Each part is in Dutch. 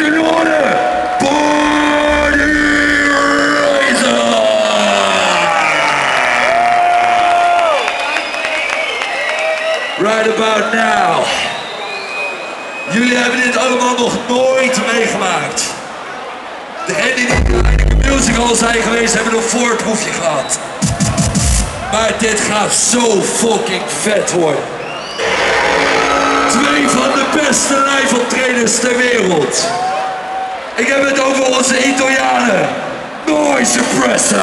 U orde! Party! Right about now. Jullie hebben dit allemaal nog nooit meegemaakt. Degenen die in de Musical zijn geweest, hebben een voorproefje gehad. Maar dit gaat zo fucking vet worden. Twee van de beste optredens ter wereld. Ik heb het over onze Italianen. Noise Suppressor.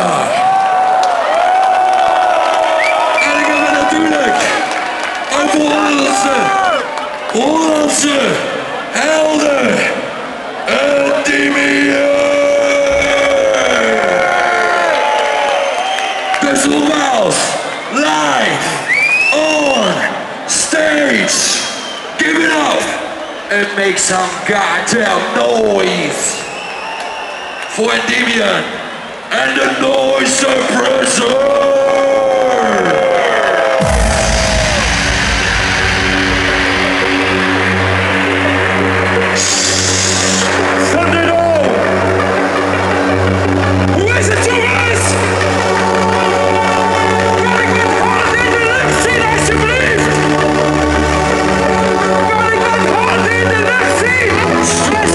En ik heb het natuurlijk over onze Hollandse helden. Endymion. Dus nogmaals, live, on, stage, give it up and make some goddamn noise for Endymion and the Noise Suppressor! Yes!